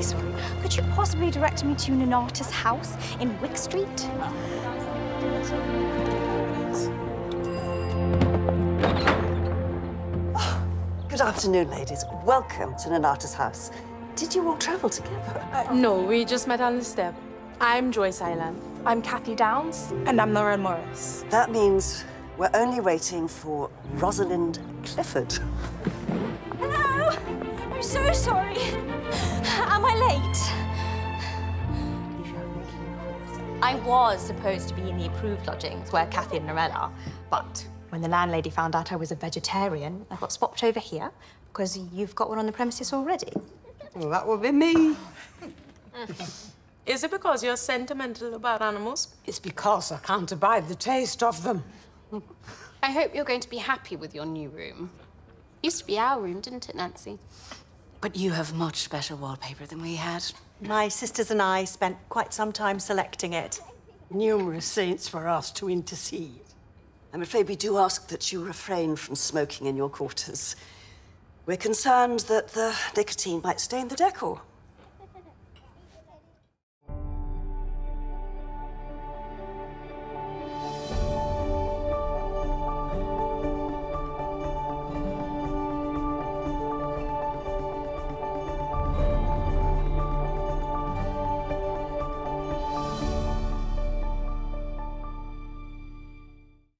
terribly sorry. Could you possibly direct me to Nonnatus house in Wick Street? Good afternoon, ladies. Welcome to Nonnatus house. Did you all travel together? Uh, no, we just met on the step. I'm Joyce Highland. I'm Kathy Downs. And I'm Norelle Morris. That means we're only waiting for Rosalind Clifford. Hello! I'm so sorry. Am I late? I was supposed to be in the approved lodgings where Kathy and Norelle are, but when the landlady found out I was a vegetarian, I got swapped over here because you've got one on the premises already. Well, that would be me. Is it because you're sentimental about animals? It's because I can't abide the taste of them. I hope you're going to be happy with your new room. Used to be our room, didn't it, Nancy? But you have much better wallpaper than we had. My sisters and I spent quite some time selecting it. Numerous saints for us to intercede. I'm afraid we do ask that you refrain from smoking in your quarters. We're concerned that the nicotine might stain the decor.